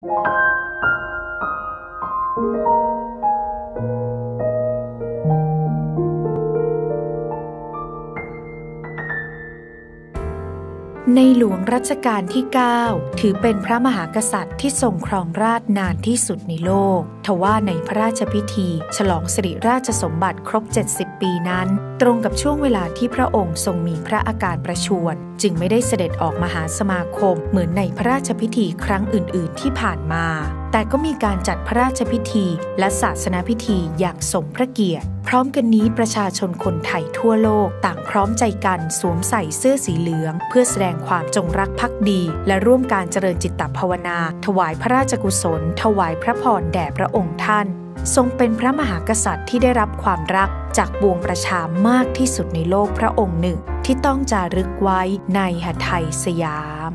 Música ในหลวงรัชกาลที่ 9 ถือเป็นพระมหากษัตริย์ที่ทรงครองราชนานที่สุดในโลก ทว่าในพระราชพิธี ฉลองสิริราชสมบัติครบ 70 ปีนั้น ตรงกับช่วงเวลาที่พระองค์ทรงมีพระอาการประชวร จึงไม่ได้เสด็จออกมหาสมาคมเหมือนในพระราชพิธีครั้งอื่น ๆ ที่ผ่านมาแต่ก็มีการจัดพระราชพิธี และศาสนาพิธีอย่างสมพระเกียรติ พร้อมกันนี้ประชาชนคนไทยทั่วโลกต่างพร้อมใจกันสวมใส่เสื้อสีเหลือง เพื่อแสดงความจงรักภักดี และร่วมการเจริญจิตตภาวนา ถวายพระราชกุศล ถวายพระพรแด่พระองค์ท่าน ทรงเป็นพระมหากษัตริย์ที่ได้รับความรักจากบวงประชามากที่สุดในโลกพระองค์หนึ่ง ที่ต้องจารึกไว้ในหทัยสยาม